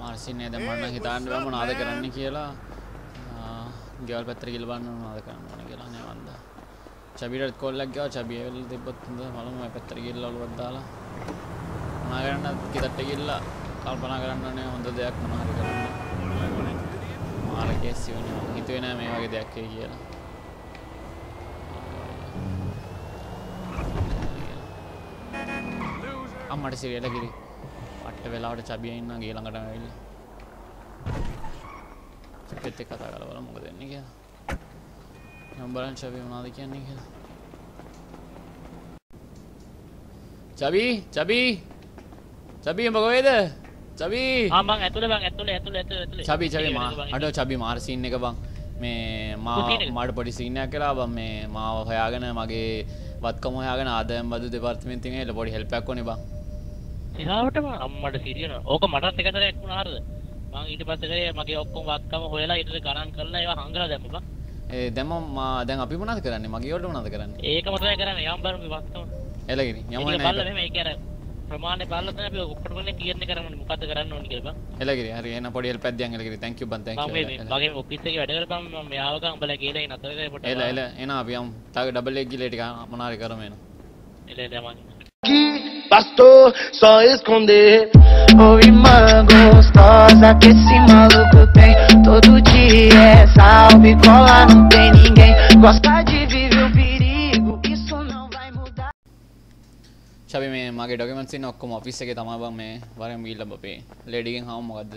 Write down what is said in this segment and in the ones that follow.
මාර්සින්නේ දැන් මම නම් හිතාන්න බෑ මොනවද කරන්න කියලා. ගෙවල් පැත්තට ගිහලා බලන්න මොනවද කරන්න ඕන කියලා. නේ වන්දා චබිරත් කොල්ලක් ගාව චබි ඇවිල්ලා තිබ්බත් හොඳ. බලමු මේ පැත්තට ගිහලා ඔලුවක් දාලා. මොනවා කරන්නත් ගෙදරට ගිහලා කල්පනා කරන්න ඕනේ හොඳ දෙයක් මොනවා හරි කරන්න. මාර කේස් වෙන්නේ මම හිතුවේ නෑ මේ වගේ දෙයක් වෙයි කියලා. අම්මට සිරියට කිරි. පට්ට වෙලාවට චබිය ඉන්න ගේ ළඟට ඇවිල්ලා චිපෙත් එක්ක කතා කරලා බලමු මොකද වෙන්නේ කියලා. මම බලන්න චබි මොනවද කියන්නේ කියලා. චබි චබි චබි උඹ කොහෙද? චබි ආ මං ඇතුලේ බං ඇතුලේ ඇතුලේ ඇතුලේ ඇතුලේ. චබි චබි ඒක මා වෙනද බං, අඩෝ චබි මාර සීන් එක බං. මේ මා කොහේ නේද? මට පොඩි සීන් එකක් කළා බං මේ මාව හොයාගෙන මගේ වත්කම හොයාගෙන ආදායම් බදු දෙපාර්තමේන්තුවෙන් එල පොඩි හෙල්ප් එකක් ඕනේ බං එහාටම අම්මට සිරියන ඕක මටත් එක සැරයක් වුණා හරිද මං ඊට පස්සේ කරේ මගේ ඔක්කොම වත්කම හොයලා ඊට පස්සේ ගණන් කරලා ඒවා හංගලා දැම්ම. ඒ දැන් මම මා දැන් අපි මොනවද කරන්නේ? මගේ වලට මොනවද කරන්නේ? ඒකම තමයි කරන්නේ. යම් බලමු මේ වත්කම එලගිනි යමු එන බලලා ඒ කියන්නේ ප්‍රමාණය බලලා තමයි අපි ඔක්කොට බලන්නේ කීයන්නේ කරන්නේ මොකද්ද කරන්න ඕනේ කියලා බං. එලගිරි හරි. එන පොඩි හෙල්ප් එකක් දියන් එලගිරි thank you බං thank මම මේ you මගේ ඔෆිස් එකේ වැඩ කරපම් මම ගම් උඹලා කියලා නතර කරේ පොඩ්ඩක් එල එල එන අපි යමු තාග ඩබල් එක ගිහලා ටික මොනාරි කරමු එන. එල එල මං que bastou só esconder. Ô irmã gostosa que esse maluco tem. Todo dia é salve, cola, não tem ninguém. Gosta de viver o perigo, isso não vai mudar. ශබි මේ මගේ ඩොකමන්ට්ස් ඉන්න ඔක්කොම ඔෆිස් එකේ තමයි බං මේ වරෙන් ගිහිල්ලා බපේ ලේඩිගෙන් හාම මොකද්ද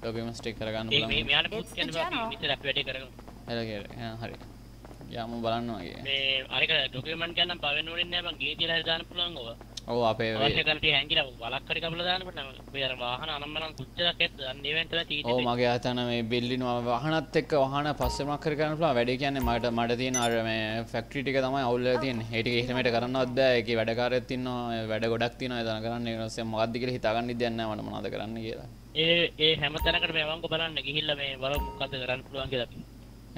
ඩොකමන්ට්ස් ටික කරගන්න මේ බලමු මේ මෙයාට පුත් කියන්නේ බං මෙතන අපි වැඩේ කරගමු එලගිරි හරි යමු බලන්න වගේ මේ අනික ඩොකියුමන්ට් ගන්න පවෙන්න ඕනේ නැහැ මං ගේ තියලා දාන්න පුළුවන් ඕවා ඔව් අපේ අවශ්‍ය කරන ටික හැංගිලා වලක් හරි කපලා දාන්න බෑ මේ අර වාහන අනම්මනම් කුච්චලක් ඇද්ද? අන්න ඉවෙන්ට් වල තීතේ ඕ මගේ අතන මේ බිල්ලින වහනත් එක්ක වහන පස්සේ මොකක් හරි කරන්න පුළුවන්? වැඩේ කියන්නේ මට මට තියෙන අර මේ ෆැක්ටරි ටික තමයි අවුල් වෙලා තියෙන්නේ. ඒ ටික එහෙමට කරන්නවත් බෑ. ඒකේ වැඩකාරයෙක් ඉන්නවා. වැඩ ගොඩක් තියෙනවා. එතන කරන්න ඒ නිසා මොකද්ද කියලා හිතාගන්න ඉද්දයක් නැහැ. මට මොනවද කරන්න කියලා. ඒ ඒ හැම තැනකට මේ වංග බලන්න. ගිහිල්ලා මේ බලමු මොකද්ද කරන්න පුළුවන් කියලා අපි.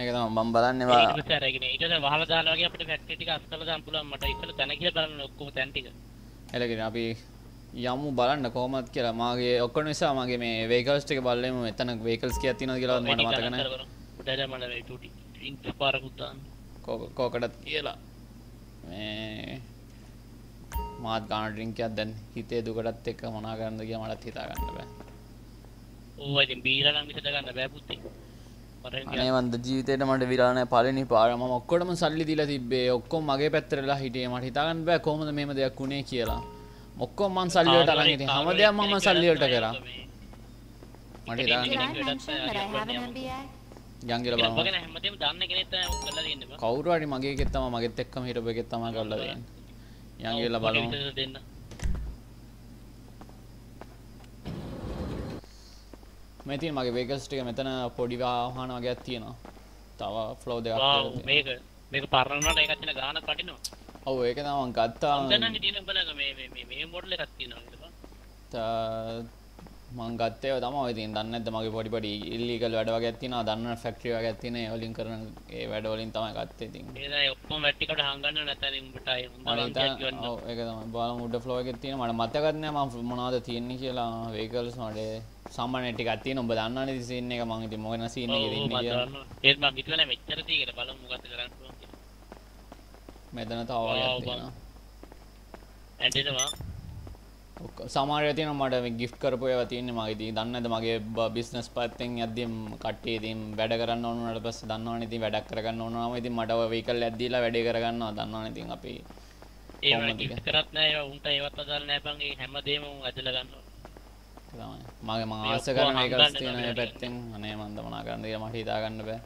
ඒක තමයි මම බලන්නේ. ඊට වා පස්සේ අරගෙන ඊට පස්සේ වහලා දාලා වගේ අපිට ෆැක්ටරි ටික අස් කරලා දාන්න පුළුවන්. මට ඉස්සෙල්ලා තැන කියලා බලන්න ඔක්කොම තැන් ටික එලගෙන අපි යමු බලන්න කොහොමද කියලා. මාගේ ඔක්කොම නිසා මගේ මේ වේකල්ස් ටික බලලෙමු මෙතන වේකල්ස් කීයක් තියෙනවද කියලා මට මතක නැහැ. උඩට මට මේ ටුටි ඩ්‍රින්ක් පාරකුත් දාන්න. කෝකටත් කියලා. මේ මාත් ගාන ඩ්‍රින්කයක් දැන් හිතේ දුකටත් එක්ක මොනා කරන්නද කියලා මටත් හිතා ගන්න බෑ. ඕවා ඉතින් බීලා නම් විසඳ ගන්න බෑ පුතේ වන්ද ජීවිතේට මට විලා නැහැ පළවෙනි පාර මම ඔක්කොටම සල්ලි දීලා තිබ්බේ ඔක්කොම මගේ පැත්තටලා හිටියේ මට හිතා ගන්න බෑ කොහොමද මේම දෙයක් වුනේ කියලා ඔක්කොම මං සල්ලි වලට අරන් හිටියේ හැම දෙයක්ම මම සල්ලි වලට කරා මට හිතා ගන්න Did I mention that I have an MBA? යන් කියලා බලමු බලන්න හැමදේම දන්න කෙනෙක් තමයි ඔක් කරලා දෙන්නේ බං කවුරු හරි මගේ එකෙක් තමයි මගෙත් එක්කම හිටපු එකෙක් තමයි කරලා දෙන්නේ යන් කියලා බලමු දෙන්න මේ තියෙන මගේ වේකල්ස් ටික මෙතන පොඩි වාහන වගේක් තියෙනවා. තව ෆ්ලෝ දෙකක් තියෙනවා. මේක මේක පරණනට ඒකත් තියෙන ගානක් වටිනවා. ඔව් ඒක තමයි මම ගත්තා. දැනන්නේ තියෙන බලක මේ මේ මේ මේ මොඩල් එකක් තියෙනවා නේද බං ත- මං ගත්තේ ඔය තමයි. ඉතින් දන්නේ නැද්ද මගේ පොඩි පොඩි ඉල්ලීගල් වැඩ තියෙනවා දන්න ෆැක්ටරි වගේක් තියෙන ඒ වලින් කරන ඒ වැඩ වලින් තමයි ගත්තේ ඔක්කොම වැට්ටිකට හංගන්න අය හොඳ මට ලංකයක් හිතා ගන්න. ඔව් ඒක තමයි. බලමු උඩ ෆ්ලෝ එකේ තියෙන මට මතකත් නෑ මම මොනවද තියෙන්නේ කියලා. වේකල්ස් මට ටිකක් තියෙන. ඔබ දන්නවනේ සීන් එක. මං ඉතින් මොකද සීන් එකේ ඔව් ඉන්නේ මම කියලා. දන්නවා. ඒත් මම හිතුවේ නෑ මෙච්චර තියෙකට බලමු මොකද්ද කරන්න පුළුවන් කියලා. මෙතන තව වගේක් ඒවා තියෙනවා මට මේ ගිෆ්ට් කරපු ඒවා තියෙන්නේ මගේ දන්නේ නැද්ද මගේ බිස්නස් පැත්තෙන් යද්දී කට්ටිය ඉතින් වැඩ කරන්න ඕන උනාට පස්සේ දන්නවනේ ඉතින් වැඩක් කරගන්න ඕන නම් ඉතින් මට ඔය වෙහිකල් එකක් දීලා වැඩේ කරගන්නවා දන්නවනේ ඉතින් අපි ඒ කොහොමද වගේ ගිෆ්ට් කරත් නෑ ඒවා උන්ට ඒවත් අදාළ නෑ බං ඒ හැමදේම උන් ඇදලා ගන්නවා තමයි. මගේ මේ ආස කරන තියෙන මේ පැත්තෙන්. අනේ මන්ද මොනා කරන්නද කියලා මට හිතා ගන්න බෑ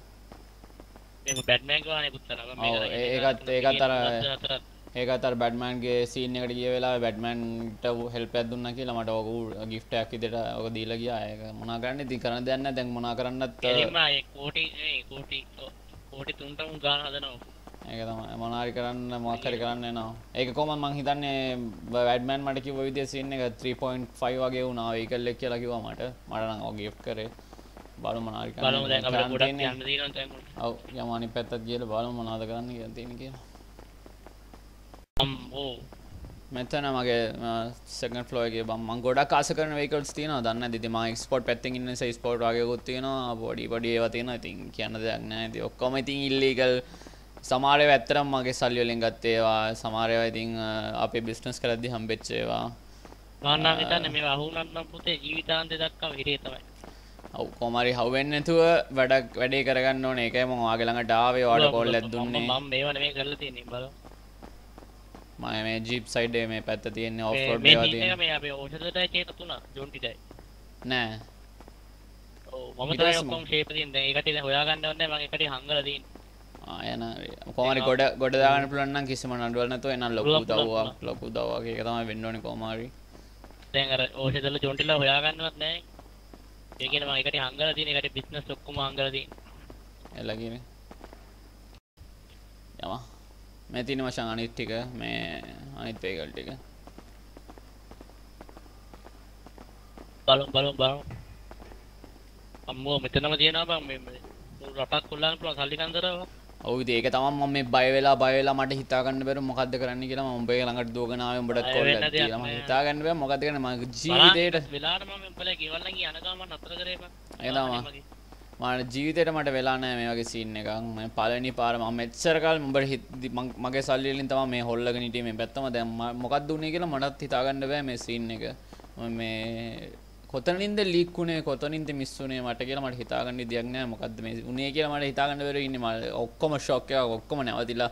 ඒකත්- ඒකත් අර- ඒකත් අර බැට්මෑන්ගේ සීන් එකට ගිය වෙලාවේ බැට්මෑන්ට හෙල්ප් එකක් දුන්නා කියලා මට ඔක ගිෆ්ට් එකක් විදිහට ඔක දීලා ගියා. ඒක මොනා කරන්නේ ඉතින් කරන්න දෙයක් නැහැ. දැන් මොනා කරන්නත් එලිම ඒ කෝටි ඒ කෝටි කෝටි තුනට උන් ගාන හදනවා. ඒක තමයි. මොනාරි කරන්න මොකක් හරි කරන්න එනවා. ඒක කොහොමද මං හිතන්නේ වැඩ්මෑන් මට කිව්ව විදිය සීන් එක 3.5 වගේ වුණා. වෙහිකල් එක කියලා කිව්වා මට. මට නම් ඔය ගිෆ්ට් කරේ. බලමු මොනාරි කරන්න බලමු දැන් අපිට ගොඩක්. යන්න තියෙනවා දැන්. ඔව් යමු අනිත් පැත්තට ගිහලා බලමු මොනවද කරන්න කියලා තියෙන්නේ කියලා මෙතන මගේ සකන් ෆ්ලෝගේ බම්. මං ගොඩක් ආස කරන වේකල්ස් තියෙනවා. දන්න දිති ම ස්පෝට් පැත්තින් ඉන්න ස්පෝට් වගේකුත් තියෙනවා. පොඩි පොඩි ඒව තියෙන ඉතින් කියන්න දෙයක් නෑ. ති ඔක්කොම ඉතින් ඉල්ලීකල් සමාරය ඇත්තරම් මගේ සල්ලියලින් ගත්තේවා සමාරයව ඉතින් අපේ බිස්නස් කරදදි හම්බෙච්චේවා ගන්නා හිතන්න මේ අහුනන්නම් පුතේ ජීවිතාන්තය දක්කා හිරේ තමයි. ඔව් කොමරි හවෙන්න නැතුව වැඩක් වැඩේ කරගන්න ඕනේ. ඒකයි මම ඔයාගේ ළඟට ආවේ. ඔයාලට කෝල් එකක් දුන්නේ. මම මේව නෙමෙයි කරලා තියෙන්නේ. බලමු මම මේ ජීප් සයිඩ් එකේ මේ පැත්ත තියෙන්නේ ඔෆ් රෝඩ් ඒවා තියෙන්නේ. මේ අපේ ඖෂධයටයි චේත තුනා ජොන්ටිටයි නෑ. ඔව් මම තමයි ඔක්කොම ෂේප් තියෙන දැන් ඒකට ඉතින් හොයාගන්න ඕනේ මම එකට හංගලා තියෙන්නේ. ආ එන කොහමරි ගොඩ ගොඩ දාගන්න පුළුවන් නම් කිසිම නඩුවක් නැතුව එනම් ලොකු දව්වක් ලොකු දව්වක් ඒක තමයි වෙන්න ඕනේ කොහමරි දැන් අර ඖෂධවල ජොන්ටිලා හොයාගන්නවත් නැහැ. ඒ කියන්නේ මම එකට හංගලා තියෙන එකට බිස්නස් ඔක්කොම හංගලා තියෙන එලගින යම මේ තියෙන වශයෙන් අනිත් ටික මේ අනිත් වේගල් ටික බලමු බලමු බලමු. අම්මෝ මෙතනම තියෙනවා බං මේ රටක් කොල්ලන්න පුළුවන් සල්ලි කන්දරව ඔව් ඉතින් ඒක තමයි මම මේ බය වෙලා බය වෙලා මට හිතා ගන්න බැරුව මොකද්ද කරන්න කියලා මම උඹේ ළඟට දුවගෙන ආවේ උඹටත් කෝල් දීලා මම. හිතා ගන්න බෑ මොකද්ද කරන්නේ? මගේ ජීවිතේට වෙලාවට මම උඹලා ගෙවල් ළඟ යන ගමන් නතර කරේ බං. ඒ තමයි. මට ජීවිතේට මට වෙලා නෑ මේ වගේ සීන් එකක්. මම පළවෙනි පාර මම මෙච්චර කාල උඹට මං- මගේ සල්ලි වලින් තමයි මේ හොල්ලගෙන හිටියේ මේ පැත්තම. දැන් ම- මොකක්ද උනේ කියලා මටත් හිතා ගන්න බෑ මේ සීන් එක. මේ කොතනින්ද ලීක් උනේ කොතනින්ද මිස් උනේ මට කියලා මට හිතා ගන්න විදියක් නෑ. මොකද්ද මේ උනේ කියලා මට හිතා ගන්න බැරුව ඉන්නේ. මම ඔක්කොම ෂොක් එකක් ඔක්කොම නැවතිලා.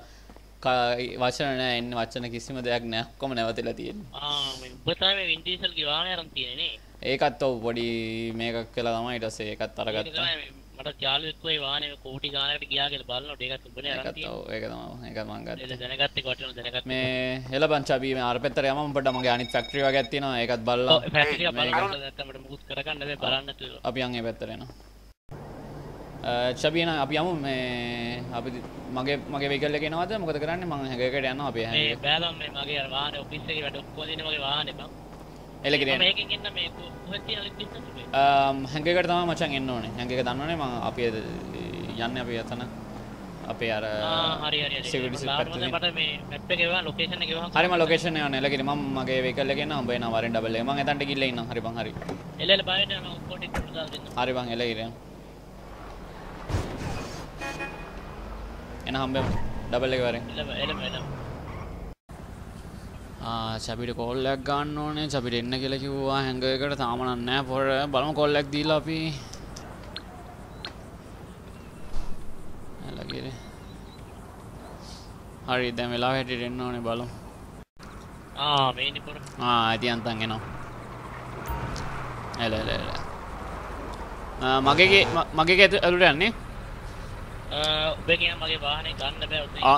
වචන නෑ එන්න වචන කිසිම දෙයක් නෑ. ඔක්කොම නැවතිලා තියෙන්නේ. මේ මේ වින් ඩීසල් ගේ වාහනේ අරන් තියෙන්නේ නේ. ඒකත් ඔව් පොඩි මේකක් කියලා තමයි ඊට පස්සේ ඒකත් ඒක අරගත්තා මේ මට යාළුවෙක් වෙයි වාහනේ කෝටි ගානකට ගියා කියලා බලනකොට ඒකත් උඹනේ අරන් ඒකත් තියෙන්නේ ඔව් ඒක තමයි. ඒක මං ගත්තා. ඒක දැනගත්තේ කොටන දැනගත්තේ. මේ හෙලබන් චබී මේ අර පැත්තට යමම පොඩ්ඩක් මගේ අනිත් ෆැක්ටරි වගේ තියෙනවා. ඒකත් බලලා. බලන්න මුකුත් කරගන්න බලන්න තුල අපි යන් ඒ පැත්තට එනවා. චබීන අපි යමු. මේ අපි මගේ මගේ වෙහිකල් එකේ එනවද? මොකද කරන්නේ? මම හැගයකට යනවා. අපි මේ බෑලම් මේ මගේ ඔෆිස් එකේ වැඩ ඔක්කොම දින මගේ වාහනේ බං එලකිර මම මේකෙන් එන්න මේ ඕනේ. හැංගක දන්නවනේ මම අපි යන්නේ අපි එතන අපේ අර මේ හරිම ලොකේෂන් යන්න. එලකිර මම මගේ උඹ එනවා වරෙන් ඩබල් එතනට ගිහලා ඉන්නම් හරි හරි. හරි බං එලකිර එන හම්බෙමු. ඩබල් එක වරෙන්. එළ චපිට කොල්ලක් ගන්න ඕනේ. චපිට එන්න කියල කිව්වා. හැඟකට තාමනන්නෑ පොර බලම කොල්ලක් දීලා අපි. ඇලකිර හරි දැ වෙලා හැටිට එන්න ඕනේ. බලු ආ මේ නිපුර ඇති අන්තන් එනවා. එල එල එල මගේගේ මගේ ඇතු ඇතුට යන්නේ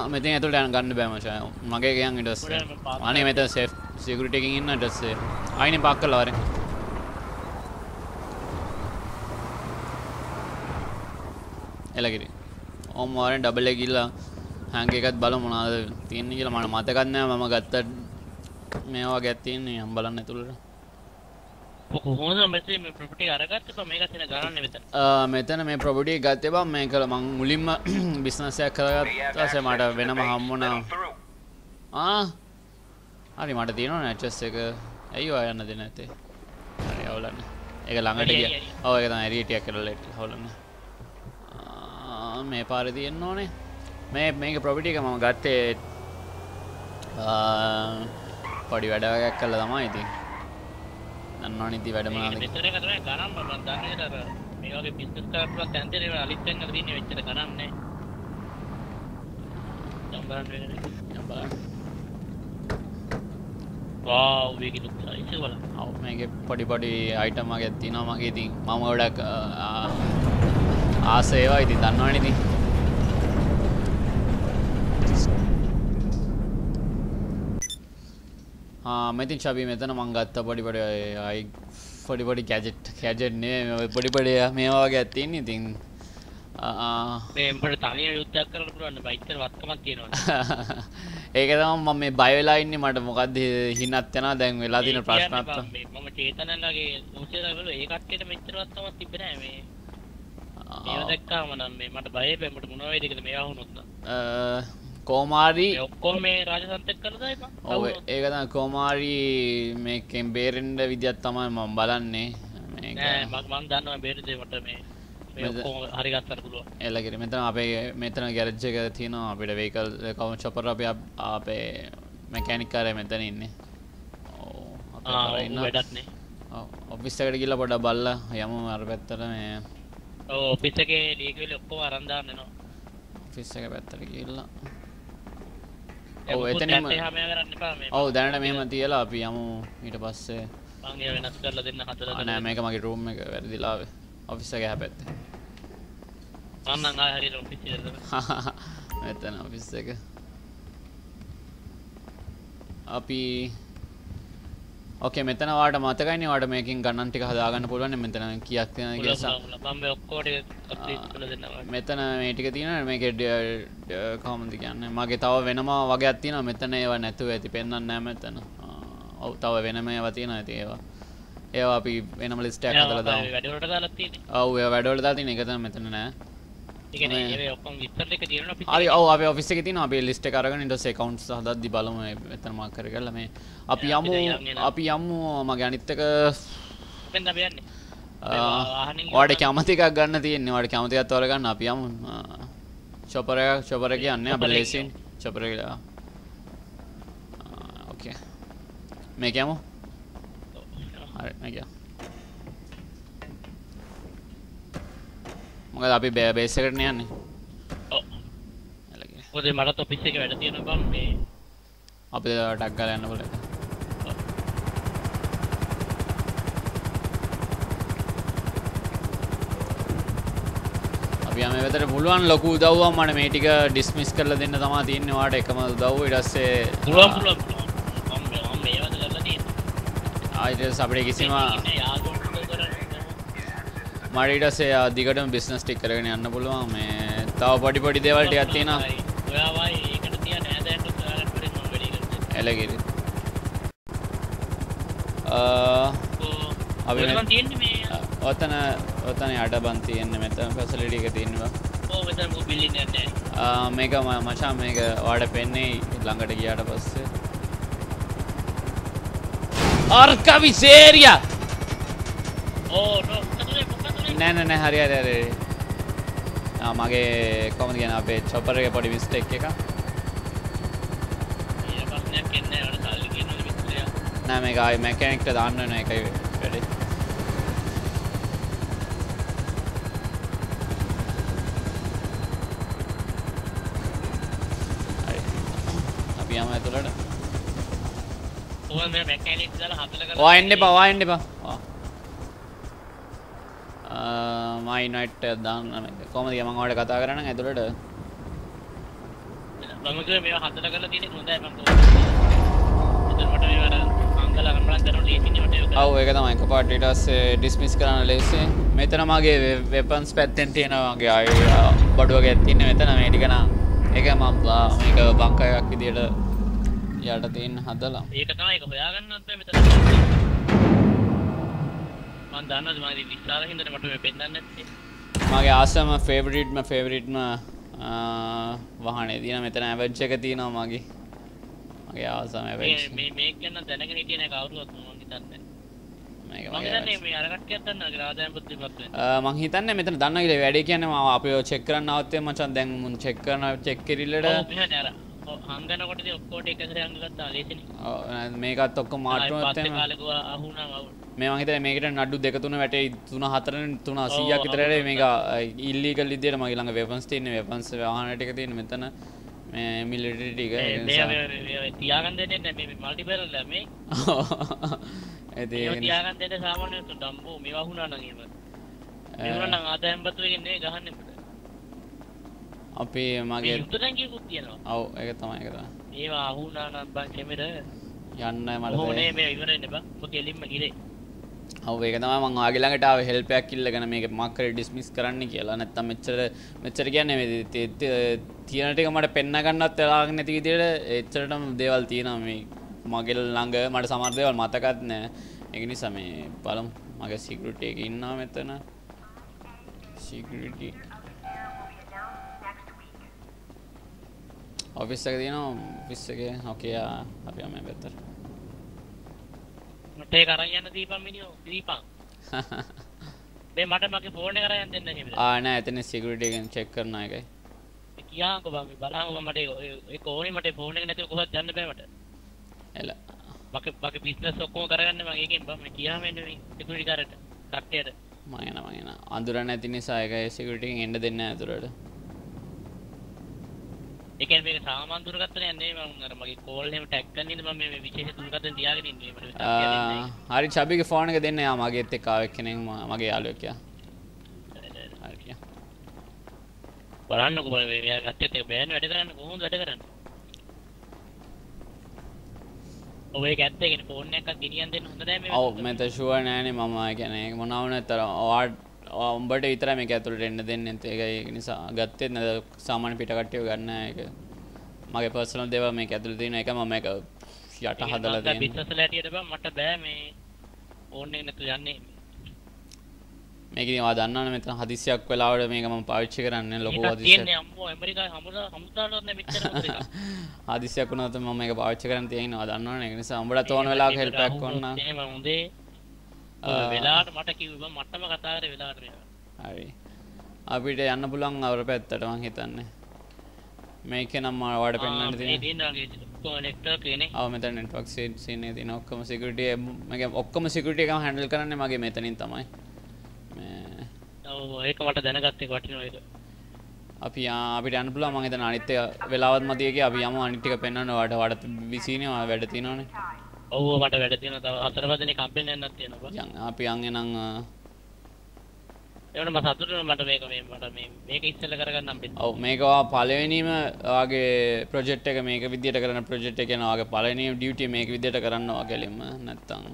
මෙතින් ඇතුට යන ගන්න බෑමචය මගේ කියන් ඉටස් අනේ මෙත සෙ සිකරටකින් ඉන්න ටස්සේ අයින පක් කලවරේ එලකිරි ඔම්වාරෙන් ඩබල කිල්ලා හැන්ගේකත් බල මොනාද තියන්නේ කියලා. මට මතකත්නෑ මම ගත්ත මේවා ගැත්තියන්නේ යම් බලන්න තුළට මෙතන මේ ප්‍රොබටි ගත්තේ බම් මේ කළ මං මුලින්ම බිස්නසයක් කරගත්තසේ මට වෙනම හම්මුණා හරි මට තියෙනවා නැචස් එක. ඇයි ඔය යන්න දෙන්න ඇතේ හරි අවුලන්න. එක ළඟට ගිය. ඔව එක තම ඇරිටියක් කරලට හොලන්න මේ පාරි තියෙන්න ඕනේ. මේ මේක ප්‍රොපිටි එක මම ගත්තේ පොඩි වැඩගයක් කල්ල තමයි ඉතින් දන්නවා නිති වැඩමනාද මෙතන එක තමයි ගණන් මම දන්නේ අර මේ වගේ බිස්නස් කරපුවා තැන් දෙන අලිත් වල තියෙන වෙච්චර ගණන් නැහැ බලන්න වෙන්නේ බලන්න. වාව් මේක ලුක් එක බලන්න ඔව් මේක පොඩි පොඩි අයිටම් වගේ තියෙනවා මගේ ඉතින්. මම ගොඩක් ආස ඒවා ඉතින් දන්නවනේ ඉතින් ආ මෙතින් ශබී මෙතන මං ගත්ත පොඩි පොඩි අයි පොඩි පොඩි කැජෙට් කැජෙට් නේ. පොඩි පොඩි මේවා වගේ තියෙන ඉතින්. ආ මේ උඹට තනියම යුද්ධයක් කරන්න පුළුවන් බයි ඉතර වත්කමක් තියෙනවා ඒක තමයි මම මේ බය වෙලා ඉන්නේ. මට මොකද්ද හිනත් යනවා? දැන් වෙලා තියෙන ප්‍රශ්නත්. මම චේතනන්ලගේ උසේලා වල ඒ කට්ටියට මෙච්චර වත්කමක් තිබ්බේ නැහැ මේ. මේව දැක්කාම නම් මේ මට බය වෙයි. මට මොනවා වේද කියලා කෝමාරී මේ ඔක්කොම මේ රාජසන්තෙක් කරදායි බං ඔව ඒකත කෝමාරී මේකෙන් බේරෙන්ඩ විදිත් තමයි මම බලන්නේ. මේක නෑ මක් මං දන්නවා බේරදේ මට මේ මේ මෙද- ඔක්කොම හරි ගත්තන්න පුළුවන්. එල්ලකිර මෙතන අපේ මෙතන ගැරජ්ජ එක තියෙනවා අපිට වේකල් කවුන් චොපර අප අපේ මැකැනික්කාරය මෙතන ඉන්නේ. ඕ, ඔව්, ඔෆිස්සකට ගිල්ල පොඩ බල්ල යම අර පැත්තර මේ ඔව් ඔෆිස් එකේ ලීකවිලි ඔක්කොම අරන් දාන්න එනවා. ෆිස්ස එක පැත්තර ඒ ඔව් මුකුත් එතනින්ම නැත්තේ හැමයා කරන්න එපා මේ ඔව් දැනට මෙහෙම තියලා අපි යමු ඊට පස්සේ. වෙනස් කරලා දෙන්න ආ, නෑ මේක මගේ රූම් එක වැරදිලාවේ ඔෆිස් එක හැපැත්තේ මං නම් ආයෙ හරියට ඔෆිස් එකට මෙතන ඔෆිස් එක. අපි ඕකේ මෙතන වාට මතකයිනේ වාට මේකින් ගණන් ටික හදාගන්න පුළුවන් මෙතන කීයක් තියෙනවද කියලා. මම දෙන්නවා මෙතන මේ ටික තියෙනවා මේකේ කොහොමද කියන්නේ? මගේ තව වෙනම වගේක් තියෙනවා. මෙතන ඒවා නැතුව ඇති පෙන්වන්නේ නැහැ මෙතන. ඔව් තව වෙනම ඒවා තියෙනවා ඇති ඒවා. ඒවා අපි වෙනම ලිස්ට් එකක් හදලා දාමු. වැඩ වලට දාලා තියෙන්නේ. ඔව් ඒවා වැඩවල දාලා තියෙන එක තමයි මෙතන නෑ හරි ඔව් අපේ ඔෆිස් එකේ තියෙනවා. අපි ලිස්ට් ඊට පස්සේ accounts හදද්දි බලමු. මේ මෙතන මාක් කර කරලා මේ අපි යමු. අපි යමු. මගේ අනිත් එක වෙන්න අපි යන්නේ. ආ, වාහනින් ඔයාලට කැමති එකක් ගන්න තියෙන්නේ. ඔයාලට කැමති එකක් තෝරගන්න අපි යමු. චොපර් එක චොපර් එක යන්නේ. අපි ලේසින් චොපර් ආ, ඕකේ මේක යමු. හරි මේක මොකද අපි බේස් එකට යන්නේ. ඔව්. මොකද මටත් ඔෆිස් එකේ වැඩ තියෙනවා බං මේ. අපි ටක් ගාලා යන්න බලන්න අපි යම වෙතට පුළුවන් ලොකු උදව්වක් මට මේ ටික ඩිස්මිස් කරලා දෙන්න තමා තියෙන්නේ ඔයාලට. එකම උදව්ව ඊට පස්සේ පුළුවන් පුළුවන් මම මේවද කරලා තියෙන්නේ ආයෙත් අපිට කිසිම ආ දිගටම බිස්නස් ටික කරගෙන යන්න පුළුවන්. මේ තව පොඩි පොඩි දේවල් ටිකක් තියෙනවා. ඔයා වයි ඒකට තියන ඇදට ඔයාලට පොඩි මම වැඩි කරන්නේ. එලගිරි ඔතන ඔතන අඩ බන් තියෙන්නේ මෙතන ෆැසිලිටි එක තියෙනවා. ඕ මෙතන මු බිල්ලින් යන්නේ ආ, මේක මචං මේක වාඩ පෙන්නේ ළඟට ගියාට පස්සේ. අර්ක විසේරිය ඕ නෝ නෑ නෑ නෑ හරි හරි හරි. ආ, මගේ කොහොමද කියන්නේ? අපේ චොපර් එකේ පොඩි මිස්ටේක් එකක්. ඊට ප්‍රශ්නයක් එන්නේ නැහැ වල සල්ලි කියනවා මිත්‍රයා නෑ මේක ආයි මැකැනික්ට දාන්න වෙන එකයි වැඩේ. අපි යමු ඇතුළට. ඕවා මේ මැකැනික් දාලා හදලා කරලා ඔයා එන්න එපා ඔයා එන්න එපා මයි නයිට් දාන්න මේක. කොහමද මම ඔයාලට කතා කරන්න ඇතුළට මම කිව්වේ මේවා හදලා කරලා තියෙන්නේ හොඳයි මම කොහොමද එතන මට මේවා අංගල අරඹලන් කරනවා ලේසින්නේ මට ඒක ඔව් ඒක තමයි. එකපාරට ඊට පස්සේ ඩිස්මිස් කරන්න ලේසි. මෙතන මගේ වෙපන්ස් පැත්තෙන් තියෙනවා මගේ ආයි බඩු වගේ තියෙන මෙතන මේ ටික නා ඒක මම මේක බංක එකක් විදියට යට තියෙන හදලා. ඒක තමයි ඒක හොයාගන්නත් මෙතන මම දන්නවද ඉතින් විශ්වාස හින්දානේ මට මේ පෙන්නන්න නැත්තේ මගේ ආසම ෆේවරිට්ම ෆේවරිට්ම වාහනේ තියෙන මෙතන ඇවජ් එක තියෙනවා මගේ. මගේ ආසම මේ ඇවජ් මේ මේක ගැන දැනගෙන හිටියේ නැහැ කවුරුවත් මම හිතන්නේ මගේ. මේ මං හිතන්නේ මෙතන දන්න කියලා. වැඩේ කියන්නේ මම අපිව චෙක් කරන්න આવත්තේ මචං දැන් මුන් චෙක් කරන චෙක් කිරිල්ලට. ඉතින් ඔක්කොට එක සැරේ හංගගත්තා. ලේසිනේ. මේකත් ඔක්කොම මාට්ටුනොත් පස්සේ එහෙම. කාලෙක අහුණා අවුල් මේ මං හිතන්නේ මේකට නඩු දෙක තුන වැටේ තුන හතරෙන් තුන 100ක් ඔව්, විතර ඔව්, ඇරේ මේක ඉල්ලීගල් විදියට මගේ ළඟ වෙපන්ස් තියෙන වෙපන්ස් වාහන ටික තියෙන මෙතන. මේ මිලිටරි ටික. මේ මේ මේ මේ මේ ඒත් මේව ඒක තියාගන්න දෙන්නේ සාමාන්‍ය ඩම්බෝ. මේවා වුණා නම් එහෙම. මේවා නම් ආදායම් පත්‍ර එකෙන් නෙවෙයි ගහන්නේ අපිට. අපි මේ මගේ ඔව් ඒක තමයි තමයි. ඒවා අහුණා නම් බං කෙමෙර. යන්න මට ඕනේ මේ ඉවර වෙන්න බං. කෙලින්ම ඔව් ඒක තමයි මම ආගේ ළඟට ආවේ හෙල්ප් එකක් ඉල්ලගෙන මේක මොකක් හරි ඩිස්මිස් කරන්න කියලා. නැත්තම් මෙච්චර මෙච්චර කියන්නේ මේ ති- ති- තියෙන ටික මට පෙන්න ගන්නත් වෙලාවක් නැති විදිහට එච්චරටම දේවල් තියෙනවා. මේ මගේ ළඟ මට සමහර දේවල් මතකත් නෑ ඒක නිසා මේ බලමු. මගේ සිකියුරිටි එකේ ඉන්නවා මෙතන. සිකියුරිටි ඔෆිස් එක තියෙනවා ඔෆිස් එකේ. ඕකේ අපි යමු මේ පැත්තට. මට ඒක අරන් යන්න දීපන් මිනිහෝ. දීපන්. මේ මට මගේ ෆෝන් එක අරන් දෙන්න නේද ආ නෑ එතන සිකියුරිටි එකෙන් චෙක් කරන එකයි. කියාකෝ බං බලහම මට ඒක ඕනේ මට ෆෝන් එක නැතිව කොහොමද යන්න බෑ මට. එල. මගේ මගේ බිස්නස් ඔක්කොම කරගන්න මම ඒකෙන් බං මම කියාම එන්නේ මේ සිකියුරිටි කාරට කට්ටියට. මයන මයන අඳුර නැති නිසා එකයි සිකියුරිටි එකෙන් එන්න දෙන්නේ නැහැ ඒ කියන්නේ මේක සාමාන්‍ය දුරකථන යන්නේ මම අර මගේ කෝල් එහෙම ටැග් කරන්න ඉන්න මම මේ විශේෂ දුරකථන තියාගෙන ඉන්නේ. මට. හරි චබිගේ ෆෝන් එක දෙන්න යා මගේත් එක්ක ආව එක්කෙනෙක් ම- මගේ යාළුවෙක් යා. හරි කියා. බලන්නකෝ බල මේ මෙයා කට්ටියත් ඒක බෑන් වැඩ කරන්න කොහොමද වැඩ කරන්නේ? ඔය ඒක ඒකනේ ෆෝන් එකක් ගෙනියන් දෙන්න හොඳ නැහැ මේ ඔව් මෙත ෂුවර් නෑනේ. මම කියන්නේ මොනව නැතර ඔයාට උඹට විතරයි මේක ඇතුළට එන්න දෙන්නේ ඒකයි ඒක නිසා ගත්තෙත් නැද? සාමාන්‍ය පිට කට්ටියව ගන්න ඒක මගේ පර්සනල් දේවල් මේක ඇතුළේ තියෙන එක මම මේක යට හදලා තියෙන්නේ බිස්නස් වල හැටියට බං. මට බෑ මේ එක නැතුව යන්නේ. මේක ඉතින් ඔයා දන්නවනේ මෙතන හදිස්සියක් වෙලාවට මේක මම පාවිච්චි කරන්නේ ලොකු මේකක් හදිස්සියක්. තියෙන්නේ අම්මෝ ඇමරිකාවේ හමුදා හමුදාවලත් නැහැ මෙච්චර එකක්. හදිස්සියක් වුණොත් මම මේක පාවිච්චි කරන්න තියෙනවා දන්නවනේ. ඒක නිසා උඹලත් ඕන වෙලාවක හෙල්ප් එකක් ඕන එහෙම හොඳේ ආ. වෙලාවට මට කිව්ව මටම කතා කරේ වෙලාවට මේවා. හරි අපිට යන්න පුළුවන් අවර පැත්තට මං හිතන්නේ මේක නම් මම ඔයාලට පෙන්වන්න ආ, මේ තියෙන තියෙනවාගේ ඔක්කොම නෙට්වර්ක් එකනේ. අව මෙතන නෙට්වර්ක් සීනේ තියෙන ඔක්කොම සිකියුරිටි මගේ ඔක්කොම සිකියුරිටි එකම හැන්ඩල් කරන්නේ මගේ මෙතනින් තමයි ඒක මට දැනගත්ත එක ඒක. අපි අපිට යන්න පුළුවන් මං හිතන අනිත් එක වෙලාවත් මතියකේ අපි යමු අනිත් ටික පෙන්වන්න ඔයාලට ඔයාලට බිසිනේ ඔයා වැඩ තියෙනවනේ ඔව් මට වැඩ තියෙනවා. තව හතර පහ දෙනෙක් කම්පැනි යන්නත් තියෙනවා. යන් අපි යන් එනං අ, ඒවනේ මම සතුටු වෙනවා මට මේක මේ මට මේ මේක ඉස්සෙල්ල කරගන්න හම්බෙන්න. ඔව් මේක ඔයා පළවෙනිම ඔයාගේ ප්‍රොජෙක්ට් එක මේක විදියට කරන ප්‍රොජෙක්ට් එක කියන ඔයාගේ පළවෙනිම ඩියුටි මේක විදියට කරන්න ඔයා කෙලින්ම නැත්තම්.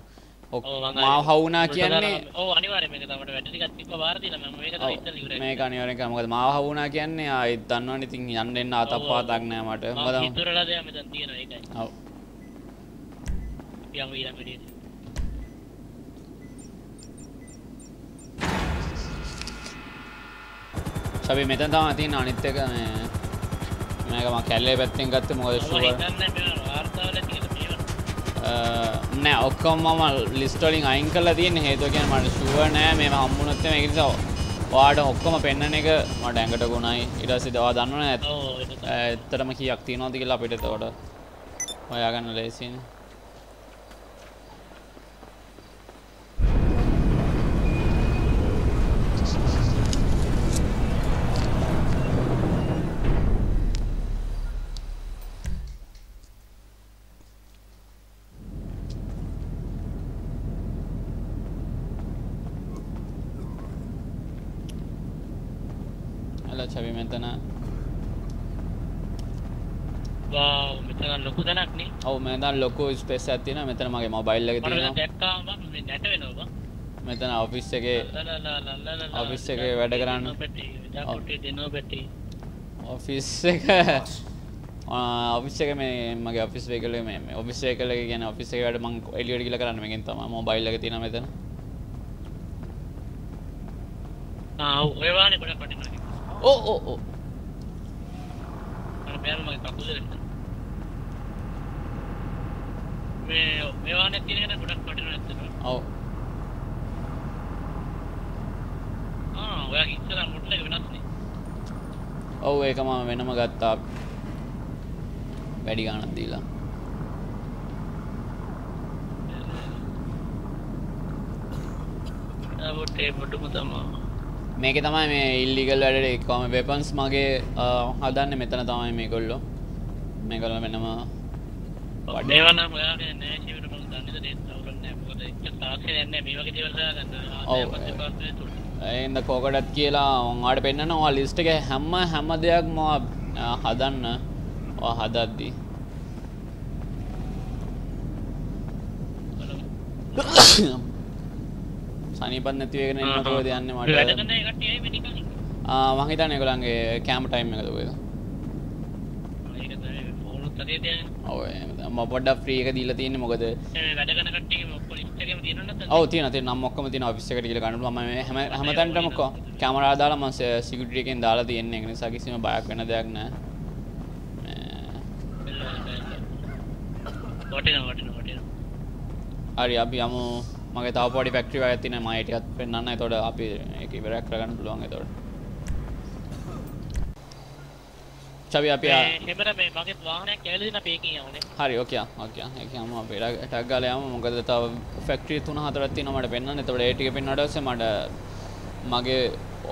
මං හවුනා කියන්නේ සදාරම- ඔව් අනිවාර්යයෙන් මේක තමයි. වැඩ ටිකක් තිබ්බ වාර දීලා මම මේක තමයි ඉස්සෙල්ල ඉවරයි. ඔව් මේක අනිවාර්යෙන් කරා. මොකද මාව හවුනා කියන්නේ ආයෙත් දන්නවනේ ඉතින් යන්න එන්න අතප්පාතක් නෑ මට මම යමු ඊළඟ විදියට. අපි මෙතන තමයි තියෙන අනිත් එක මේ මේක මම කැල්ලේ පැත්තෙන් ගත්තේ මොකද ෂුවර් නෑ ඔක්කොම මම ලිස්ට් වලින් අයින් කරලා තියෙන හේතුව කියන්නේ මට ෂුවර් නෑ මේව හම්බුනොත් එමේ ඒක නිසා ඔයාට ඔක්කොම පෙන්වන එක මට ඇඟට ගුණයි ඊට පස්සේ ඔයා දන්නවනේ. ඇත්තටම කීයක් තියෙනවද කියලා අපිට එතකොට හොයාගන්න ලේසියිනේ හලෝ චවි මෙතන වාව් මෙතන ලොකු තැනක් නේ. ඔව් මෙතන ලොකු ස්පේස් තියෙනවා මෙතන මගේ මොබයිල් එක මට මෙතන ඔෆිස් එකේ. ඔෆිස් එකේ වැඩ කරන්න. ඔෆිස් එක ඔෆිස් එක මේ මගේ ඔෆිස් වෙකල මේ ඔෆිස් වෙකල ගැන ඔෆිස් එක වැඩ මං එලියට ගිහලා කරන්න මේකෙන් තමයි මොබයිල් එක තියෙනවා මෙතන ආ ඔය වානේ ගොඩක් වටිනවා. ඕ ඕ ඕ මම මගේ කකුල දෙන්න. මේ මේ වානේ තියෙන එක ගොඩක් වටිනවා ඇත්තටම. ඔව් ආ ඔයාගේ ඉස්සර මොඩල් එක වෙනස් නේ. ඔව් ඒක මම වෙනම ගත්තා වැඩි ගාණක් දීලා. මේක තමයි මේ ඉල්ලිගල් වැඩට එක්කම වෙපන්ස් මගේ හදන්නේ මෙතන තමයි මේගොල්ලෝ මේගොල්ලෝ වෙනම වඩ- මේවා නම් ඔයාගේ නෑ ජීවිත මම දන්නේ දෙයක් අවුලක් නෑ. මොකද එච්ච තාක්ෂණයක් නෑ මේ වගේ දේවල් හොයාගන්න. ඔව්. එන්ද කෝකටත් කියලා ඔයාට පෙන්වනවා ලිස්ට් එකේ හැම හැම දෙයක්ම ඔයා, අ, හදන්න ඔයා හදද්දී සනීපත් නැති වෙගෙන ඉන්න කොහෙද යන්නේ වැඩ මට කරන ඒ කට්ටිය එයි මේ නිකන්. ආ මං හිතන්නේ ඒගොල්ලන්ගේ කැම්ප් ටයිම් එකද තියගෙන. ඔව් එහෙම ම පොඩ්ඩ ්‍රීක දීල තියන්න. මොකද අවති නති නම්මක්කම තින අවිස්සකට කියල ගන්නු ම හම හමතන්ටමක කැමරාදාලා මස සිකුටියකෙන් දාලා තියන්නේ. නිසා කිසිම බයක් වෙන දෙයක් නෑ. අරි අපි අමු මගේ තව පොඩි පැක්ට්‍රි ඇතින මයිටත් පෙන්න්න තොට අපි එක වෙරක් කරගන්න පුළුවන්. තොට චබි අපි හෙමර මේ මගේ වාහනයක් ඇවිල්ලා තියෙන පේකින් යවනේ. හරි ඕකේ ඕකේ ඒක යමු අපි ටක් ගාලා යමු. මොකද තව ෆැක්ටරි තුන හතරක් තියෙනවා මට පෙන්වන්න. එතකොට ඒ ටික පෙන්වුවාට පස්සේ මට මගේ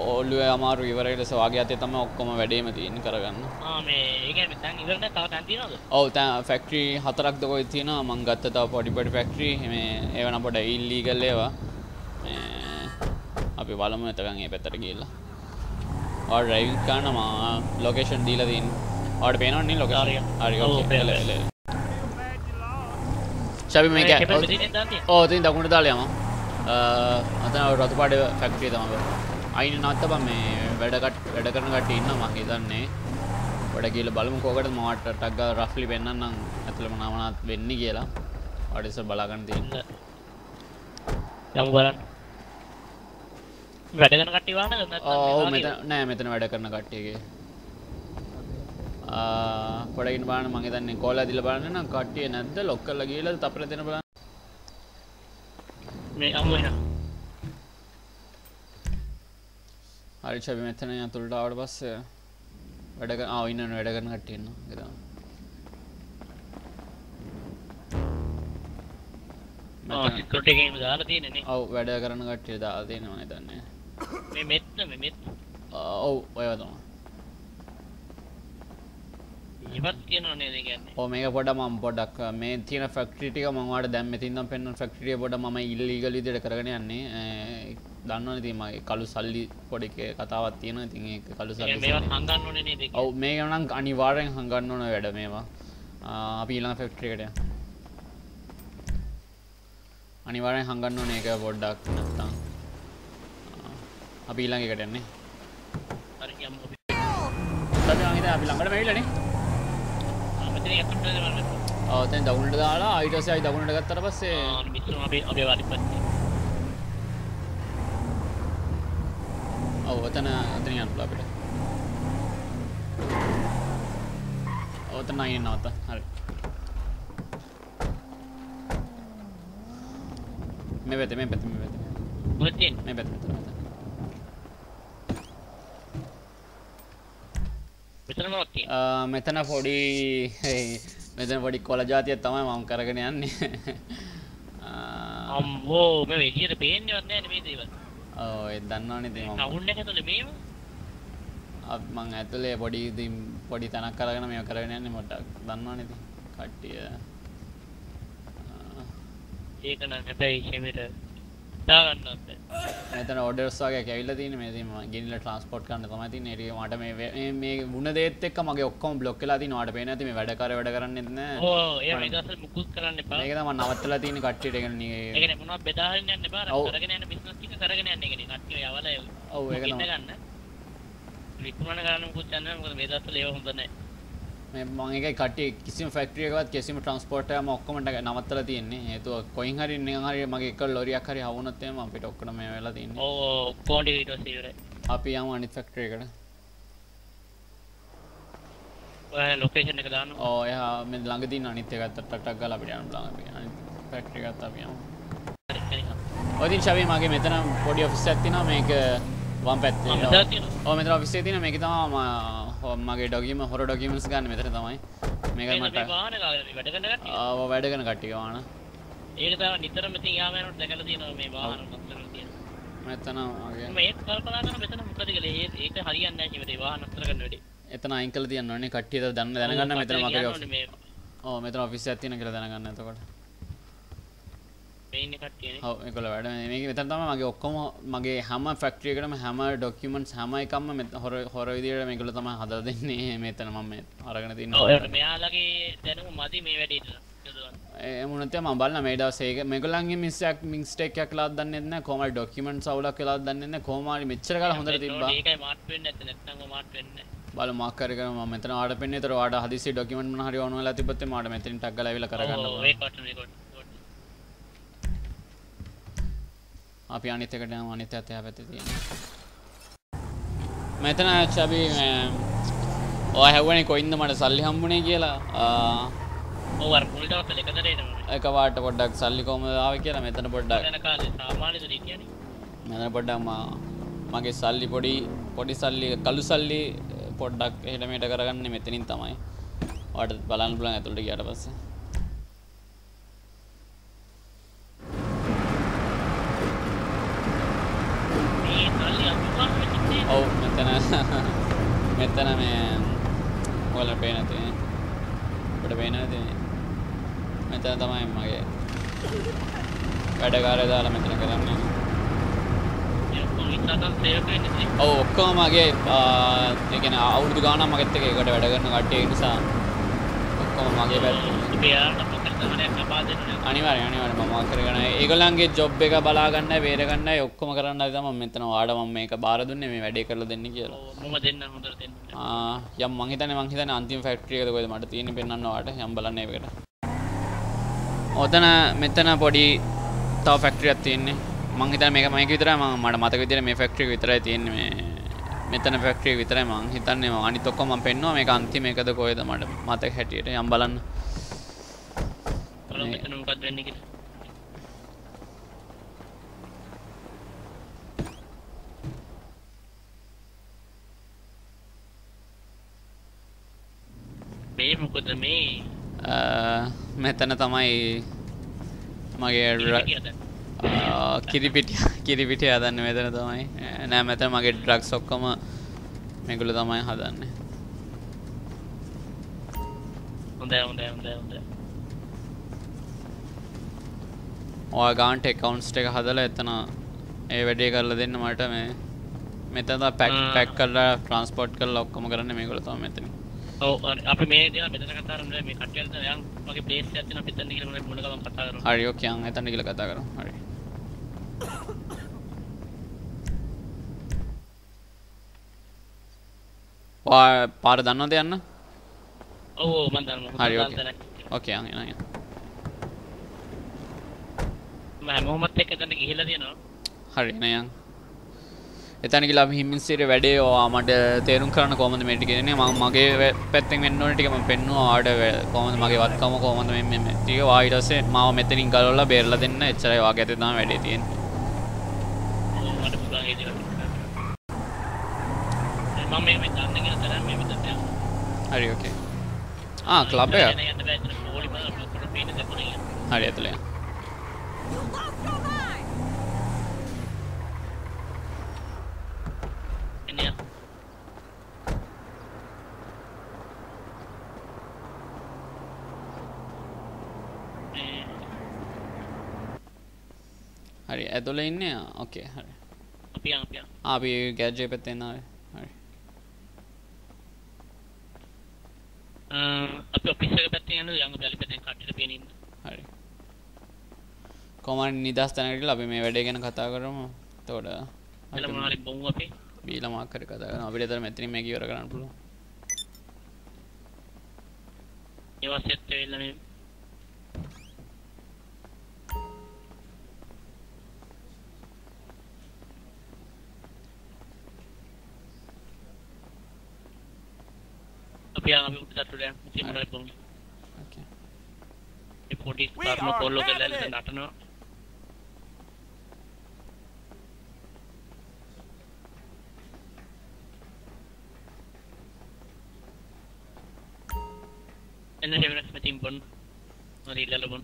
ඔළුවේ අමාරු ඉවරයි ලෙස වාගේ අතේ තමයි ඔක්කොම වැඩේම තියෙන්නේ කරගන්න. ආ මේ ඒ කියන්නේ දැන් ඉවර නැහැ තව තැන් තියෙනවද? ඔව් තැන් ෆැක්ටරි හතරක් ද කොහෙද තියෙනවා. මං ගත්ත තව පොඩි පොඩි ෆැක්ටරි මේ ඒව නම් පොඩ ඉල්ලීගල් ඒවා. මේ අපි බලමු එතකන් ඒ පැත්තට ගිහිල්ලා ඔයාලා ඩ්‍රයිවිං කරන මම ලොකේෂන් දීලා තියෙන්නේ ඔයාලට පේනවද නේ ලොකේෂන් හරි. හරි ඔව්, ඕකේ පේනවා. එල එල ෂබි මේක මේ හෙමර මෙතනින් දාන්න තියෙනවා ඕ තින් දකුණට දාලා යමු අතන රතු පාඩ ෆැක්ටරි තමයි අයින නවත්තපන් මේ වැඩ කට වැඩ කරන කට්ටිය ඉන්නවා මම හිතන්නේ වැඩ කියලා බලමු කෝකටද මට ටක් ගාලා රෆ්ලි පෙන්නන්නම් ඇතුළේ මොනවා මොනවද වෙන්නේ කියලා ඔයාලට ඉස්සර බලා ගන්න තියෙන්නේ යමු බලන්න වැඩ කරන කට්ටිය නැත්නම් ඔව් මෙතන නෑ මෙතන වැඩ කරන කට්ටියගේ. ආ පොඩකින් බලන්න මම හිතන්නේ කෝල් ඇදිලා බලන්න නම් කට්ටිය නැද්ද? ලොක් කරලා ගිහලා තපල දෙන බලන්න. මේ යමු එහෙනම් හරි චබි මෙතන අතුලට ආවට පස්සේ වැඩ කරන ආ ඉන්නන වැඩ කරන කට්ටිය ඉන්නවා. ඒක තමයි. ඔව් වැඩ කරන කට්ටිය දාලා තියෙනවා හිතන්නේ මේ මෙත්න මේ මෙත් ආ, ඔව් ඔයව තමයි ඉවත් කියනවා නේද කියන්නේ ඔව් මේක පොඩ්ඩක් මම පොඩ්ඩක් මේ තියෙන ෆැක්ටරි ටික මම ඔයාලට දැන් මෙතින් නම් පෙන්වන ෆැක්ටරි එක පොඩ්ඩක් මම ඉල්ලීගල් විදිහට කරගෙන යන්නේ. දන්නවනේ ඉතින් මගේ කළු සල්ලි පොඩි කතාවක් තියෙනවා. ඉතින් ඒක කළු සල්ලි මේවා හංගන්න ඕනේ නේද? ඔව් මේක නම් අනිවාර්යෙන් හංගන්න ඕන වැඩ මේවා. අපි ඊළඟ ෆැක්ටරි එකට යමු. අනිවාර්යෙන් හංගන්න ඕනේ ඒක පොඩ්ඩක් නැත්තම් අපි ඊළඟ එකට යන්නේ හරි යමු අපි අපි මං හිතන්නේ අපි ළඟටම ඇවිල්ලානේ මෙතන යකට බලන්න ඔව් දැන් දකුණට දාලා ඊට පස්සේ ආයි දකුණට ගත්තට පස්සේ මිස්සුම අපි අපි වරිපත් ඔව් ඔතන ඔතන යන්න පුළුවන් අපිට. ඔතන නයි නවත. හරි. මේ පැත්තේ මේ පැත්තේ මේ පැත්තේ. තියෙන්නේ මේ පැත්තේ මෙතන මෙතන. මෙතන පොඩි මෙතන පොඩි කොළ జాතියක් තමයි මම කරගෙන යන්නේ. ආ, අම්මෝ මේ එළියට පේන්නේවත් නැහැ මේ දේවල්. ඔව් ඒ දන්නවනේ ඉතින් මම. ටවුන් එක ඇතුලේ මේව? අප- මං ඇතුලේ පොඩි ඉතින් පොඩි තැනක් කරගෙන මේක කරගෙන යන්නේ මොඩක් දන්නවනේ ඉතින්. කට්ටිය. ඒක නම් හැබැයි ෂෙමිට දාගන්නත් බැහැ. මෙතන ඕඩර්ස් වගේ ඇවිල්ලා තියෙන්නේ මේ ඉතින් මම ගෙනිලා ට්‍රාන්ස්පෝර්ට් කරන්න තමයි තියෙන්නේ. ඒක මට මේ වේ- මේ මේ වුණ දේත් එක්ක මගේ ඔක්කොම බ්ලොක් වෙලා තියෙනවා. ඔයාලට පේන්නේ නැති මේ වැඩ කර වැඩ කරන්නෙත් නෑ. මුකුත් කරන්න තමයි නවත්තලා තියෙන්නේ කට්ටියට. ඒක ඒ නේ කියන්නේ මොනවද බෙදාගෙන යන්න එපා. ඔව්. ගන්න විකුණන ගන්න මුකුත් යන්න නැහැ මොකද මේ ඒකයි කට්ටිය කිසිම ෆැක්ටරි එකකවත් කිසිම ට්‍රාන්ස්පෝර්ට් එකම ඔක්කොම නවත්තලා තියෙන්නේ. හේතුව කොයින් හරි නිකන් හරි මගේ එක ලොරියක් හරි හවුනොත් එහෙම අපිට ඔක්කොම මේ වෙලා තියෙන්නේ. ඕ කොන්ඩි ඊට පස්සේ ඉවරයි. අපි යමු අනිත් ෆැක්ටරි එකට. ඔය ලොකේෂන් එක දාන්න ඕ එහා මේ ළඟ තියෙන අනිත් එකත් ටක් ටක් ගාලා අපිට යන්න බලන්න අපි අනිත් ෆැක්ටරි එකත් අපි යමු. ඔය ඉතින් ෂවි මගේ මෙතන පොඩි ඔෆිස් එකක් තියෙනවා. මේක වම් පැත්තේ. තියෙනවා? ඔව් මෙතන ඔෆිස් එකේ තියෙන මේක තමයි මම මගේ ඩොකියුමන්ට් හොර ඩොකියුමන්ට්ස් ගන්න මෙතන තමයි. මේක මට මේ වාහන කාලේ වැඩ කරන කට්ටිය ආව වැඩ කරන කට්ටිය ගාන ඒක තමයි නිතරම ඉතින් යාම යනකොට දැකලා තියෙනවා මේ වාහන නතර තියෙන. මෙතන ඒක හරියන්නේ නැහැ කිව්වේ වාහන නතර කරන වැඩි. එතන අයින් කරලා තියන්න කට්ටිය දන්න දැනගන්න මෙතන මගේ ඔෆිස් මේ. ඔව් මෙතන ඔෆිස් තියෙන කියලා දැනගන්න එතකොට මේ ඒගොල්ලෝ වැඩ මේක මෙතන තමයි මගේ ඔක්කොම මගේ හැම ෆැක්ටරි එකකටම හැම ඩොකියුමන්ට්ස් හැම එකක්ම මෙත- හොර හොර විදියට මේගොල්ලෝ තමයි හදලා දෙන්නේ. මෙතන මම මේ අරගෙන තින්නේ මෙයාලගේ දැනුම මදි මේ වැඩේට මුණතේ මේ දවසේ ඒක. මේගොල්ලන්ගේ මිස්ටේක් මිස්ටේක් එකක් ලාත් දන්නේ නැහැ කොහමද ඩොකියුමන්ට්ස් අවුලක් වෙලාත් දන්නේ හරි මෙච්චර කාලෙ හොඳට තිබ්බා. ඒකයි මාට් වෙන්නේ නැත්නම් නැත්නම් මාට් වෙන්නේ නැහැ. බලමු මාක් කරේ කරමු මම මෙතන ආඩ පෙන්නේ ඒතර ආඩ හදිසි ඩොකියුමන්ට් මොන හරි ඕන වෙලා තිබ්බත් එම ආඩ මෙතනින් ටක් ගාලා ඇවිල්ලා කරගන්න ඔව් ඕන ඒක කොට මේක කොට. අපි අනිත් එකට යමු අනිත් පැත්තේ පැත්තේ තියෙන මෙතන චබි ඔය හැව්වනේ කොයින්ද මට සල්ලි හම්බුනේ කියලා. ඔව් අර මුල් දවස්වල එක දරේට එක වාට පොඩ්ඩක් සල්ලි කොහමද ආවේ කියලා මෙතන පොඩ්ඩක්. යන කාලේ සාමාන්‍ය දරේ කියන්නේ. මෙතන පොඩ්ඩක් මගේ සල්ලි පොඩි පොඩි සල්ලි කළු සල්ලි පොඩ්ඩක් එහෙට මෙහෙට කරගන්නේ මෙතනින් තමයි. ඔයාලට බලන්න පුළුවන් ඇතුළට ගියාට පස්සේ. මේ සල්ලි අම්මා වෙන්නේ ඔව් මෙතන මෙතන මේ ඔයාලට පේන තියෙන්නේ. ඔබට පේන තියෙන්නේ. මෙතන තමයි මගේ වැඩකාරය දාලා මෙතන කරන්නේ. ඔව් ඔක්කොම මගේ ඒ කියන්නේ අවුරුදු ගාණක් මගෙත් එක්ක එකට වැඩ කරන කට්ටිය නිසා ඔක්කොම මගේ පැත්තේ. අනිවාර්යෙන් අනිවාර්යෙන් මම කරගෙන ඒගොල්ලන්ගේ ජොබ් එක බලා ගන්නයි බේර ගන්නයි ඔක්කොම කරන්නයි තමයි මම මෙතන ඔයාලට මම මේක බාර දුන්නේ මේ වැඩේ කරලා දෙන්න කියලා. මම දෙන්න හොඳට දෙන්න ආ යම් මං හිතන්නේ මං හිතන්නේ අන්තිම ෆැක්ටරි එකද කොහෙද මට තියෙන්නේ පෙන්වන්න ඔයාලට යම් බලන්න ඒකට. ඔතන මෙතන පොඩි තව ෆැක්ටරියක් තියෙන්නේ. මං හිතන්නේ මේක මේක විතරයි මම මට මතක විදිහට මේ ෆැක්ටරි එක විතරයි තියෙන්නේ මේ මෙතන ෆැක්ටරි එක විතරයි මං හිතන්නේ මම අනිත් ඔක්කොම මම පෙන්නුවා මේක අන්තිම එකද කොහෙද මට මතක හැටියට යම් බලන්න. බලමු මෙතන මොකක්ද වෙන්නේ කියලා මේ මොකද මේ මෙතන තමයි මගේ කිරිපිටිය කිරිපිටිය හදන්න මෙතන තමයි නෑ මෙතන මගේ ඩ්‍රග්ස් ඔක්කොම මේගොල්ලෝ තමයි හදන්නේ හොඳයි හොඳයි හොඳයි හොඳයි ඔයා ගාන්ට එකකවුන්ස් එක හදලා එතන ඒ වැඩේ කරලා දෙන්න මට මේ තමයි පැක්. පැක් කරලා ට්‍රාන්ස්පෝර්ට් කරලා ඔක්කොම කරන්නේ මේගොල්ලෝ තමයි මෙතන. අපි මේ දේවල් මෙතන කතා කරන්නේ මේ කට්ටියට යන් වගේ ප්ලේස් එකක් තියෙනවා මෙතන කියලා මොන මොන ගමන් කතා කරමු හරි ඕකේ යන් එතන කියලා කතා කරමු. හරි. පාර දන්නවද යන්න? ඔව් මම දන්නවා. හරි ඕකේ. ඕකේ යන් එනවා යන්. මම හැමෝමත් එක්ක එතන ගිහිල්ලා තියෙනවා. හරි නයන් එතන කියලා අපි හිමින් සිට වැඩේ ඔයා මට තේරුම් කරන්න කොහොමද මේ ටික දෙන්නේ මම මගේ වැ- පැත්තෙන් වෙන්න ඕන ටික මම පෙන්නුවා. වැ- කොහොමද මගේ වත්කම? කොහොමද මේ මේ ටික? ඔයා ඊට පස්සේ මාව මෙතනින් ගලවලා බේරලා දෙන්න. එච්චරයි ඔයාගේ අතේ තමයි වැඩේ තියෙන්නේ. මට පුළුවන් ඒ දේවල් මම මේ දන්න කියලා තරම් මේ මෙතන යනවා හරි ඕකේ ආ ක්ලබ් එක හරි ඇතුලේ යන්න. එන්නේ මේ හරි ඇතුලේ ඉන්නේ? ඕකේ හරි. අපි යන් අපි යන් ආ, අපි ගෑජ්ජේ පැත්තෙන් ආවේ. හරි. අපි පැත්තෙන් යනවා යන් අපි අලි පැත්තෙන් කට්ටියට පේන ඉන්න. හරි. කොහොමද නිදහස් තැනකට ගිහලා අපි මේ වැඩේ ගැන කතා කරමු? මොනවාරි බොමු අපි බීලා මාක් හරි කතා කරමු අපිට එතන මෙතනින් මේක ඉවර කරන්න පුළුවන්. ඒවා සෙට් මේ අපි උඩට ඉතින් මොනවද බොමු ඕකේ ඒ පොඩි කර්ම කොල්ලෝ කියලා නටනවා. එන්න හෙවනස් මෙතින් බොන් හරි ඉල්ලලා බොන්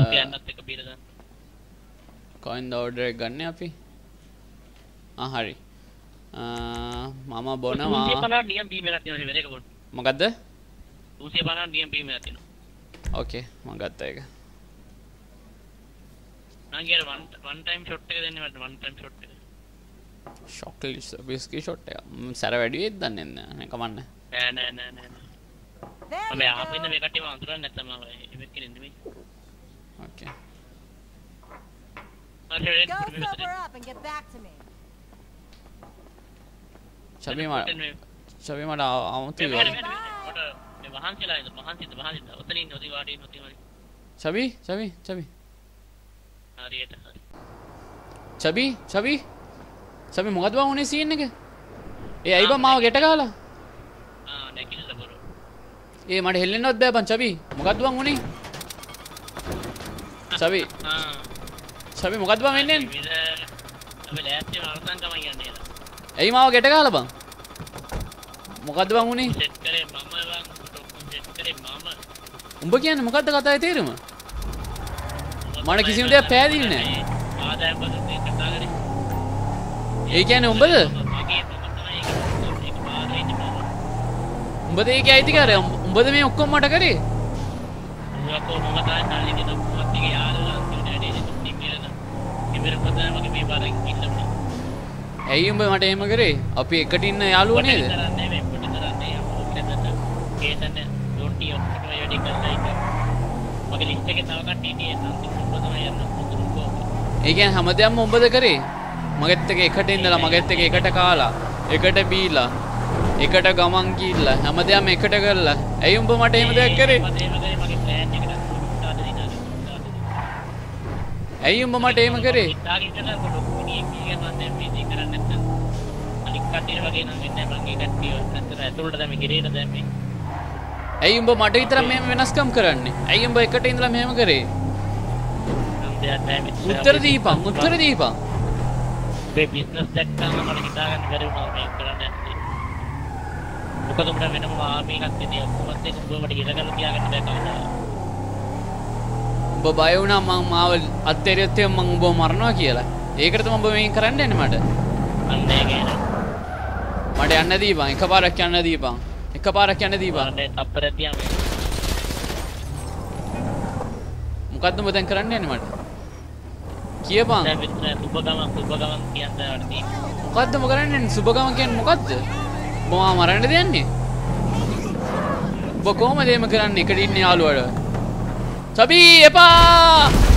අපි යන්නත් එක බීර ගන්න කොයින්ද ඕඩර් එක ගන්න අපි? ආ හරි මම බොනවා. 250 නියම් බීම එකක් තියෙනවා හෙවන එක බොන් මොකද්ද 250 නියම් බීම එකක් තියෙනවා. ඕකේ මම ගත්තා ඒක. මං කියන වන් වන් ටයිම් ෂොට් එක දෙන්න මට වන් ටයිම් ෂොට් එක. ෂොක්ලිස් විස්කි ෂොට් එක. ම්, සැර වැඩි වෙයිද දන්නේ නැහැ කමන්න. නෑ නෑ නෑ නෑ. නෑ මම ආපු ඉන්න මේ කට්ටියව අඳුරන්නේ නැත්තම් මම එවෙක් කෙනෙක් නෙමෙයි. ඕකේ හරි හරි Go sober up and get back to me. චබි මට චබි මට අමුතු මේ මේ මේ වහන්සිලා ඉන්න වහන්සිද වහන්සිද ඔතනින් ඉන්න ඔතන වාඩි ඉන්න ඔතන වාඩි චබි චබි චබි හරියට හරි චබි චබි චබි මොකද බං උනේ සීන් එක ඒ ඇයි බං මාව ගෙට ගහලා ඒ මට හෙල්ලෙන්නවත් බෑ බං චබි මොකක්ද බං උනේ චබි ආ චබි මොකක්ද බං වෙන්නේ විද අපි ලෑස්ති වර්තන් තමයි යන්නේ ඇයි මාව ගැට ගහලා බං මොකක්ද බං උනේ? සෙට් කරේ මම බං සෙට් කරේ මම උඹ කියන්නේ මොකක්ද කතාවේ තේරුම? මට කිසිම දෙයක් පැහැදිලි නෑ. ආදායම් පදේ කතා කරේ. ඒ කියන්නේ උඹද? ඒක. ඒක උඹද ඒක අයිතිකාරය උඹද මේ ඔක්කොම මට කරේ උගකෝ මම තමයි සල්ලි දෙන මොකක්ද ඒක යාළුවා අන්තිමට වැඩේ දෙන්නේ කියලා ඉවර පදා මගේ මේ පාරෙන් ඉන්නවා ඇයි උඹ මට එහෙම කරේ? අපි එකට ඉන්න යාළුවෝ නේද? ඒ කියන්නේ හැමදේම උඹද කරේ? මගෙත් එක එකට ඉඳලා මගෙත් එක එකට කාලා එකට බීලා එකට ගමන් ගිහිල්ලා හැමදේම එකට කරලා. ඇයි උඹ මට එහෙම දෙයක් කරේ? ඇයි උඹ මට එහෙම කරේ නැත්නම් අනික් කට්ටිය වගේ නම් වෙන්නේ නැහැ. මගේ කට්ටිය නැත්නම් ඇතුළට දැම්මේ ගිරේට දැම්මේ. ඇයි උඹ මට විතර මෙහෙම වෙනස්කම් කරන්නේ? ඇයි උඹ එකට ඉඳලා මෙහෙම කරේ? උත්තර දීපන් උත්තර දීපන්. මේ බිස්නස් දැක්කම මට හිතා ගන්න බැරි වුණා මේක කරන්න. මොකද උඹට වෙනම ආමි එකක් තියෙන ඔක්කොමත් එක්ක උඹට ඉර කරලා තියාගන්න බෑ කවදාවත්. උඹ බය වුණා මං මාව අත්හැරියොත් මං උඹව මරනවා කියලා. ඒකට තමයි උඹ මේක කරන්න යන්නේ මට. අන්න ඒක නේද. මට යන්න දීපන්. එකපාරක් යන්න දීපන්. එකපාරක් යන්න දීපන්. තප්පරයක් තියාම. මොකද්ද උඹ දැන් කරන්න යන්නේ මට? කියපන්. සුබ ගමන් සුබ ගමන් කියන්න. මොකද්ද උඹ කරන්න යන්නේ? සුබගම කියන්නේ මොකද්ද? මාව මරන්න දෙන්නේ උඹ කොහමද එහෙම කරන්නේ? එකට ඉන්න යාළුවට සබී එපා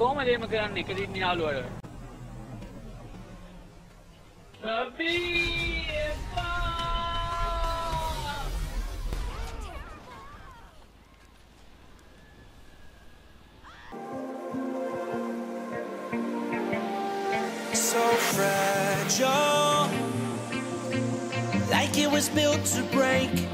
කොහමද එහෙම කරන්නේ එකට ඉන්න යාළුවට සබී එපා so fragile, like it was built to break